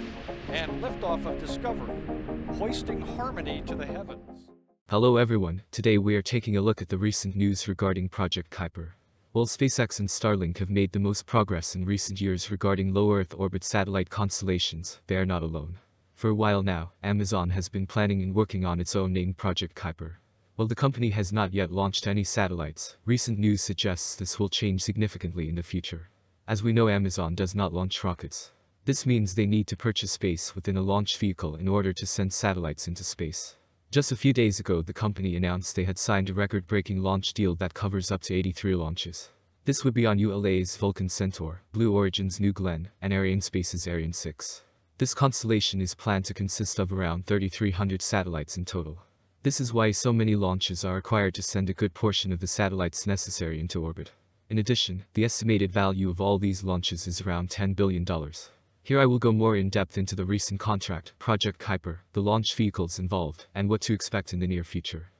1 and liftoff of Discovery, hoisting harmony to the heavens. Hello everyone, today we are taking a look at the recent news regarding Project Kuiper. While SpaceX and Starlink have made the most progress in recent years regarding low Earth orbit satellite constellations, they are not alone. For a while now, Amazon has been planning and working on its own named Project Kuiper. While the company has not yet launched any satellites, recent news suggests this will change significantly in the future. As we know Amazon does not launch rockets. This means they need to purchase space within a launch vehicle in order to send satellites into space. Just a few days ago the company announced they had signed a record-breaking launch deal that covers up to 83 launches. This would be on ULA's Vulcan Centaur, Blue Origin's New Glenn, and Arianespace's Ariane 6. This constellation is planned to consist of around 3,300 satellites in total. This is why so many launches are required to send a good portion of the satellites necessary into orbit. In addition, the estimated value of all these launches is around $10 billion. Here I will go more in depth into the recent contract, Project Kuiper, the launch vehicles involved, and what to expect in the near future.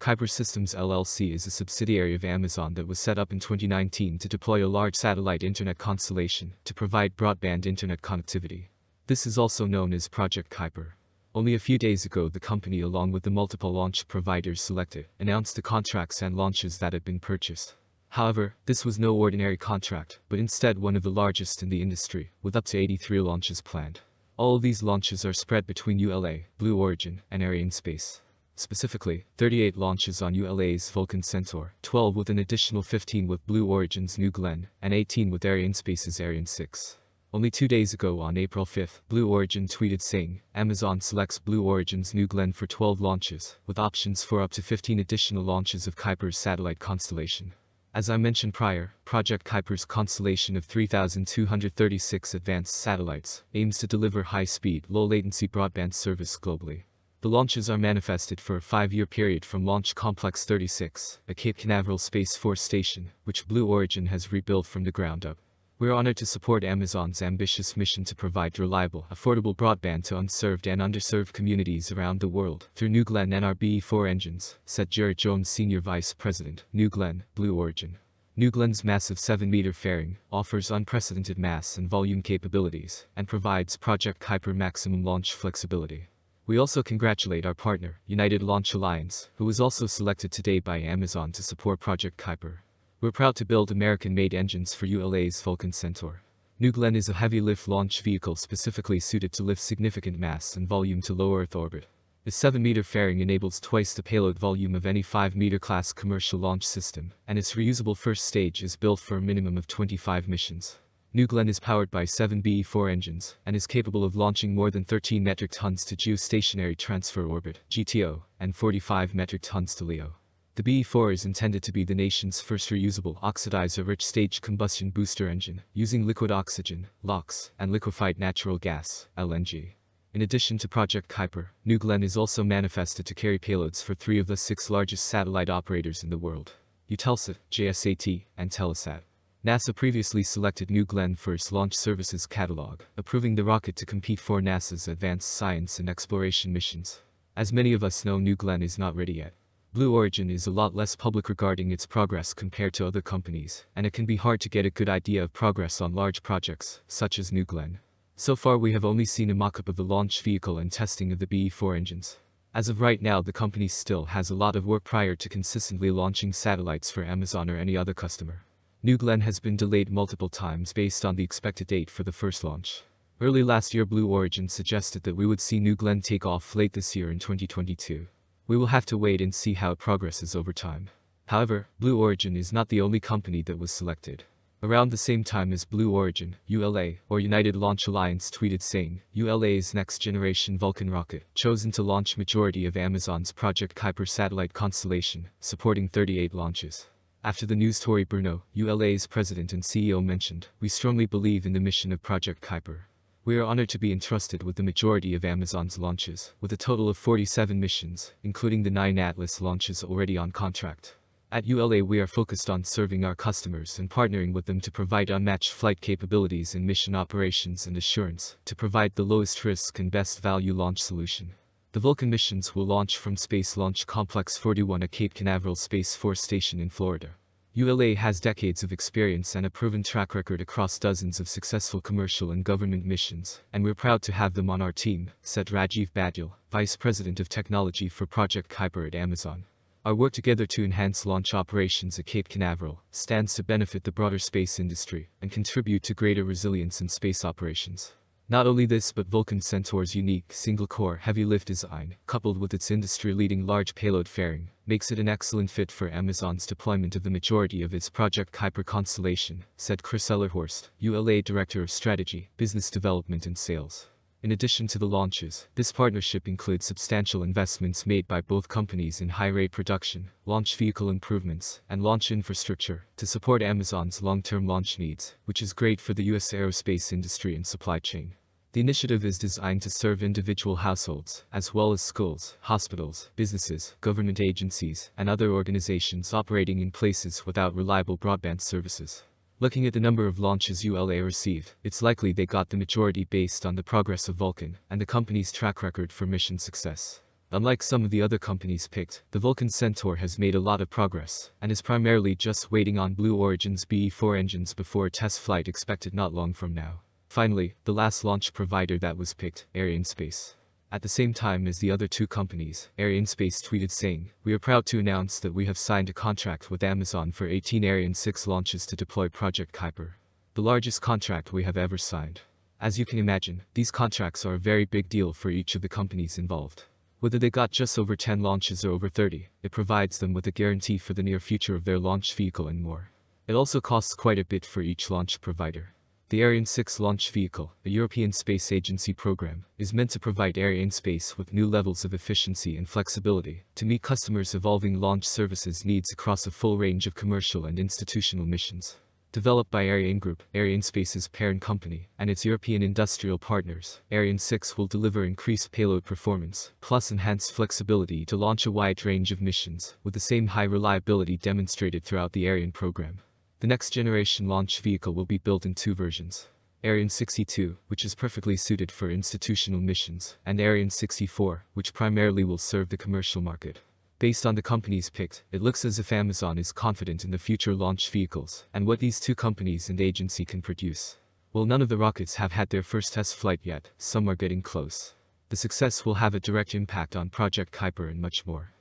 Kuiper Systems LLC is a subsidiary of Amazon that was set up in 2019 to deploy a large satellite internet constellation to provide broadband internet connectivity. This is also known as Project Kuiper. Only a few days ago the company along with the multiple launch providers selected announced the contracts and launches that had been purchased. However, this was no ordinary contract, but instead one of the largest in the industry, with up to 83 launches planned. All of these launches are spread between ULA, Blue Origin, and Arianespace. Specifically, 38 launches on ULA's Vulcan Centaur, 12 with an additional 15 with Blue Origin's New Glenn, and 18 with Arianespace's Ariane 6. Only two days ago on April 5, Blue Origin tweeted saying, Amazon selects Blue Origin's New Glenn for 12 launches, with options for up to 15 additional launches of Kuiper's satellite constellation. As I mentioned prior, Project Kuiper's constellation of 3,236 advanced satellites aims to deliver high-speed, low-latency broadband service globally. The launches are manifested for a five-year period from Launch Complex 36, a Cape Canaveral Space Force station, which Blue Origin has rebuilt from the ground up. We're honored to support Amazon's ambitious mission to provide reliable, affordable broadband to unserved and underserved communities around the world through New Glenn and BE-4 engines, said Jarrett Jones Senior Vice President, New Glenn, Blue Origin. New Glenn's massive 7-meter fairing offers unprecedented mass and volume capabilities and provides Project Kuiper maximum launch flexibility. We also congratulate our partner, United Launch Alliance, who was also selected today by Amazon to support Project Kuiper. We're proud to build American-made engines for ULA's Vulcan Centaur. New Glenn is a heavy-lift launch vehicle specifically suited to lift significant mass and volume to low Earth orbit. The 7-meter fairing enables twice the payload volume of any 5-meter class commercial launch system, and its reusable first stage is built for a minimum of 25 missions. New Glenn is powered by 7 BE-4 engines, and is capable of launching more than 13 metric tons to geostationary transfer orbit, GTO, and 45 metric tons to LEO. The BE-4 is intended to be the nation's first reusable oxidizer-rich stage combustion booster engine, using liquid oxygen, LOX, and liquefied natural gas, LNG. In addition to Project Kuiper, New Glenn is also manifested to carry payloads for three of the six largest satellite operators in the world, Eutelsat, JSAT, and Telesat. NASA previously selected New Glenn for its launch services catalog, approving the rocket to compete for NASA's advanced science and exploration missions. As many of us know New Glenn is not ready yet. Blue Origin is a lot less public regarding its progress compared to other companies, and it can be hard to get a good idea of progress on large projects, such as New Glenn. So far we have only seen a mock-up of the launch vehicle and testing of the BE-4 engines. As of right now the company still has a lot of work prior to consistently launching satellites for Amazon or any other customer. New Glenn has been delayed multiple times based on the expected date for the first launch. Early last year Blue Origin suggested that we would see New Glenn take off late this year in 2022. We will have to wait and see how it progresses over time. However, Blue Origin is not the only company that was selected. Around the same time as Blue Origin, ULA, or United Launch Alliance tweeted saying, ULA's next-generation Vulcan rocket, chosen to launch majority of Amazon's Project Kuiper satellite constellation, supporting 38 launches. After the news Tory Bruno, ULA's president and CEO mentioned, we strongly believe in the mission of Project Kuiper. We are honored to be entrusted with the majority of Amazon's launches, with a total of 47 missions, including the 9 Atlas launches already on contract. At ULA we are focused on serving our customers and partnering with them to provide unmatched flight capabilities in mission operations and assurance, to provide the lowest risk and best value launch solution. The Vulcan missions will launch from Space Launch Complex 41 at Cape Canaveral Space Force Station in Florida. ULA has decades of experience and a proven track record across dozens of successful commercial and government missions, and we're proud to have them on our team, said Rajiv Badyal, Vice President of Technology for Project Kuiper at Amazon. Our work together to enhance launch operations at Cape Canaveral stands to benefit the broader space industry and contribute to greater resilience in space operations. Not only this but Vulcan Centaur's unique single-core heavy lift design, coupled with its industry-leading large payload fairing, makes it an excellent fit for Amazon's deployment of the majority of its Project Kuiper constellation, said Chris Ellerhorst, ULA Director of Strategy, Business Development and Sales. In addition to the launches, this partnership includes substantial investments made by both companies in high-rate production, launch vehicle improvements, and launch infrastructure to support Amazon's long-term launch needs, which is great for the U.S. aerospace industry and supply chain. The initiative is designed to serve individual households, as well as schools, hospitals, businesses, government agencies, and other organizations operating in places without reliable broadband services. Looking at the number of launches ULA received, it's likely they got the majority based on the progress of Vulcan and the company's track record for mission success. Unlike some of the other companies picked, the Vulcan Centaur has made a lot of progress and is primarily just waiting on Blue Origin's BE-4 engines before a test flight expected not long from now. Finally, the last launch provider that was picked, Arianespace. At the same time as the other two companies, Arianespace tweeted saying, We are proud to announce that we have signed a contract with Amazon for 18 Ariane 6 launches to deploy Project Kuiper. The largest contract we have ever signed. As you can imagine, these contracts are a very big deal for each of the companies involved. Whether they got just over 10 launches or over 30, it provides them with a guarantee for the near future of their launch vehicle and more. It also costs quite a bit for each launch provider. The Ariane 6 launch vehicle, a European Space Agency program, is meant to provide Arianespace with new levels of efficiency and flexibility to meet customers' evolving launch services needs across a full range of commercial and institutional missions. Developed by ArianeGroup, Arianespace's parent company, and its European industrial partners, Ariane 6 will deliver increased payload performance, plus enhanced flexibility to launch a wide range of missions, with the same high reliability demonstrated throughout the Ariane program. The next generation launch vehicle will be built in two versions. Ariane 62, which is perfectly suited for institutional missions, and Ariane 64, which primarily will serve the commercial market. Based on the companies picked, it looks as if Amazon is confident in the future launch vehicles and what these two companies and agency can produce. While none of the rockets have had their first test flight yet, some are getting close. The success will have a direct impact on Project Kuiper and much more.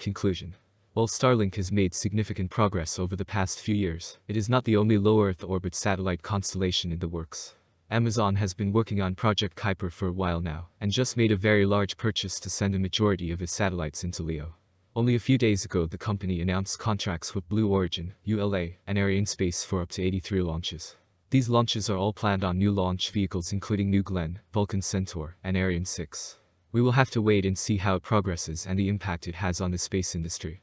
Conclusion while Starlink has made significant progress over the past few years, it is not the only low Earth orbit satellite constellation in the works. Amazon has been working on Project Kuiper for a while now, and just made a very large purchase to send a majority of its satellites into LEO. Only a few days ago the company announced contracts with Blue Origin, ULA, and Arianespace for up to 83 launches. These launches are all planned on new launch vehicles including New Glenn, Vulcan Centaur, and Ariane 6. We will have to wait and see how it progresses and the impact it has on the space industry.